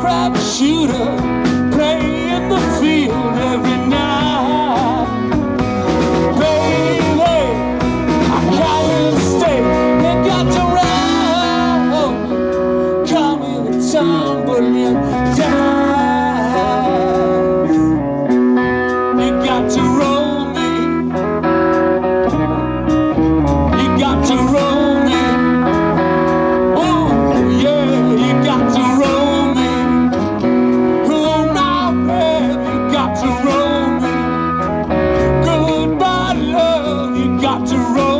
crap shooter play in the field every night. Baby, I gotta stay. you got to round. Call me the tumbling down. not to run.